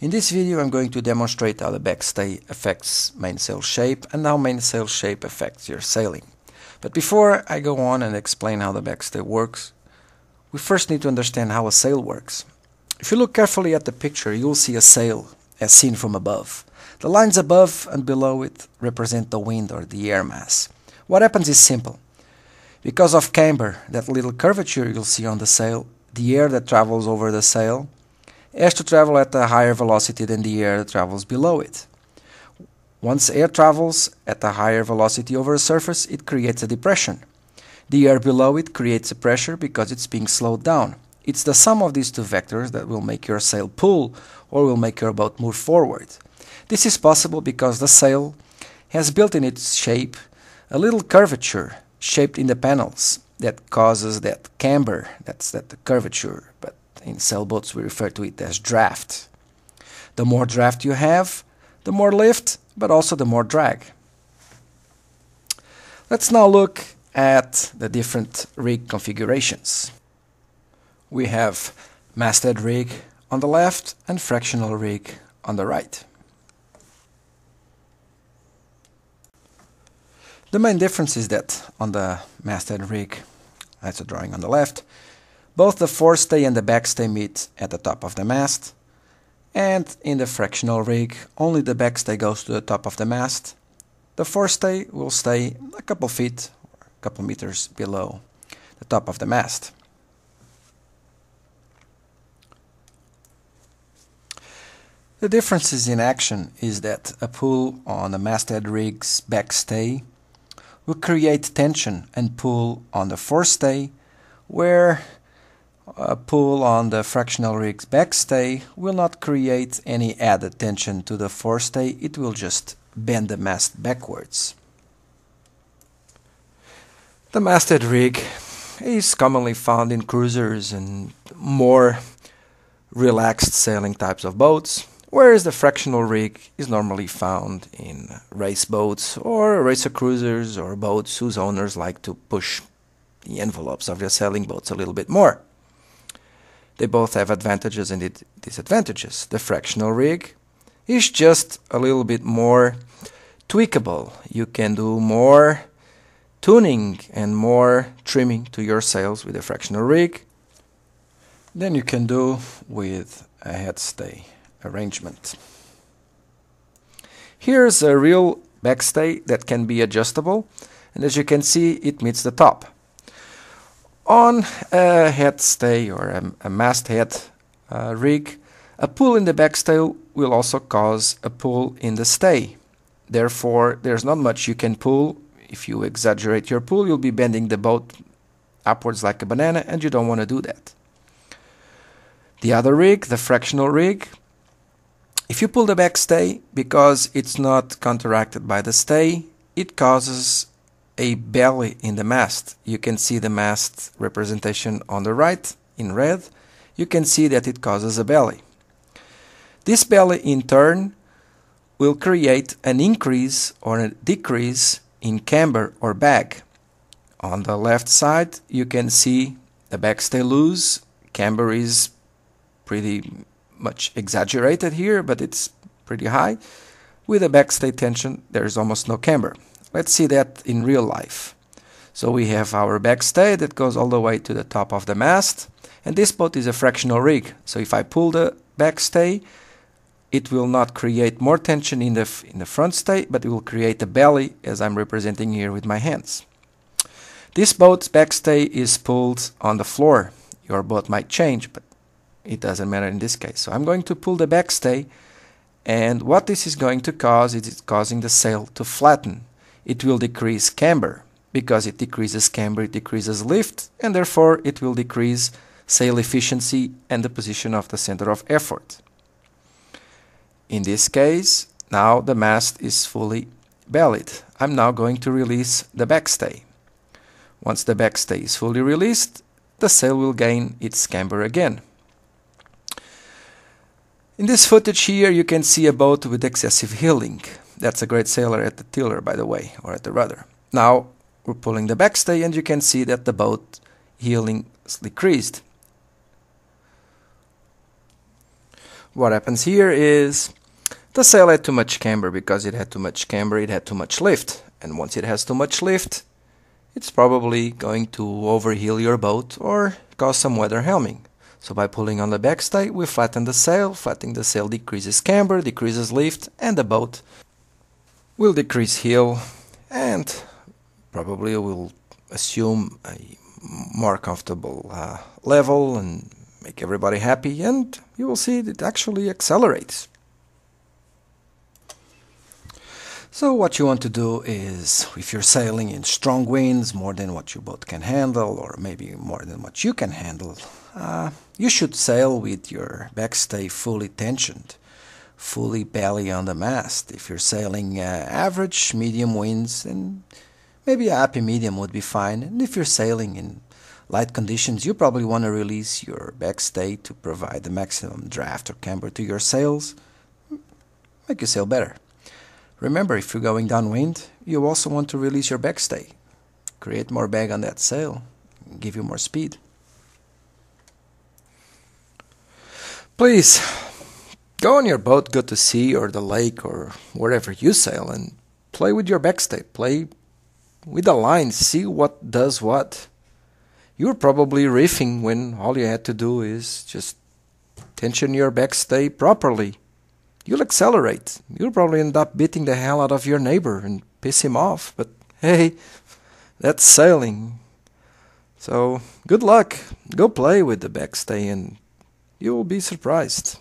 In this video I'm going to demonstrate how the backstay affects mainsail shape and how mainsail shape affects your sailing. But before I go on and explain how the backstay works, we first need to understand how a sail works. If you look carefully at the picture, you will see a sail as seen from above. The lines above and below it represent the wind or the air mass. What happens is simple. Because of camber, that little curvature you'll see on the sail, the air that travels over the sail has to travel at a higher velocity than the air that travels below it. Once air travels at a higher velocity over a surface, it creates a depression. The air below it creates a pressure because it's being slowed down. It's the sum of these two vectors that will make your sail pull or will make your boat move forward. This is possible because the sail has built in its shape a little curvature shaped in the panels that causes that camber, that's that curvature, but in sailboats, we refer to it as draft. The more draft you have, the more lift, but also the more drag. Let's now look at the different rig configurations. We have masthead rig on the left and fractional rig on the right. The main difference is that on the masthead rig, that's a drawing on the left, both the forestay and the backstay meet at the top of the mast, and in the fractional rig, only the backstay goes to the top of the mast. The forestay will stay a couple feet, a couple meters below the top of the mast. The differences in action is that a pull on the masthead rig's backstay will create tension and pull on the forestay, where a pull on the fractional rig's backstay will not create any added tension to the forestay, it will just bend the mast backwards. The masthead rig is commonly found in cruisers and more relaxed sailing types of boats, whereas the fractional rig is normally found in race boats or racer cruisers or boats whose owners like to push the envelopes of their sailing boats a little bit more. They both have advantages and disadvantages. The fractional rig is just a little bit more tweakable. You can do more tuning and more trimming to your sails with a fractional rig than you can do with a headstay arrangement. Here's a real backstay that can be adjustable and as you can see it meets the top. On a headstay or a, a masthead uh, rig, a pull in the backstay will also cause a pull in the stay. Therefore, there's not much you can pull. If you exaggerate your pull, you'll be bending the boat upwards like a banana, and you don't want to do that. The other rig, the fractional rig, if you pull the backstay because it's not counteracted by the stay, it causes a belly in the mast. You can see the mast representation on the right in red. You can see that it causes a belly. This belly in turn will create an increase or a decrease in camber or bag. On the left side you can see the backstay loose. Camber is pretty much exaggerated here but it's pretty high. With a backstay tension there is almost no camber. Let's see that in real life. So we have our backstay that goes all the way to the top of the mast and this boat is a fractional rig. So if I pull the backstay it will not create more tension in the, in the front stay but it will create a belly as I'm representing here with my hands. This boat's backstay is pulled on the floor. Your boat might change but it doesn't matter in this case. So I'm going to pull the backstay and what this is going to cause is it's causing the sail to flatten it will decrease camber. Because it decreases camber, it decreases lift, and therefore it will decrease sail efficiency and the position of the center of effort. In this case, now the mast is fully bellied. I'm now going to release the backstay. Once the backstay is fully released, the sail will gain its camber again. In this footage here you can see a boat with excessive heeling. That's a great sailor at the tiller, by the way, or at the rudder. Now we're pulling the backstay and you can see that the boat heeling decreased. what happens here is the sail had too much camber because it had too much camber, it had too much lift. And once it has too much lift, it's probably going to overheel your boat or cause some weather helming. So by pulling on the backstay, we flatten the sail. Flattening the sail decreases camber, decreases lift, and the boat will decrease heel and probably will assume a more comfortable uh, level and make everybody happy and you will see it actually accelerates. So what you want to do is, if you're sailing in strong winds, more than what your boat can handle, or maybe more than what you can handle, uh, you should sail with your backstay fully tensioned, fully belly on the mast. If you're sailing uh, average, medium winds, and maybe a happy medium would be fine. And if you're sailing in light conditions, you probably want to release your backstay to provide the maximum draft or camber to your sails, make you sail better. Remember, if you're going downwind, you also want to release your backstay. Create more bag on that sail, give you more speed. Please, go on your boat, go to sea or the lake or wherever you sail and play with your backstay. Play with the line, see what does what. You're probably reefing when all you had to do is just tension your backstay properly you'll accelerate. You'll probably end up beating the hell out of your neighbor and piss him off. But hey, that's sailing. So good luck. Go play with the backstay and you will be surprised.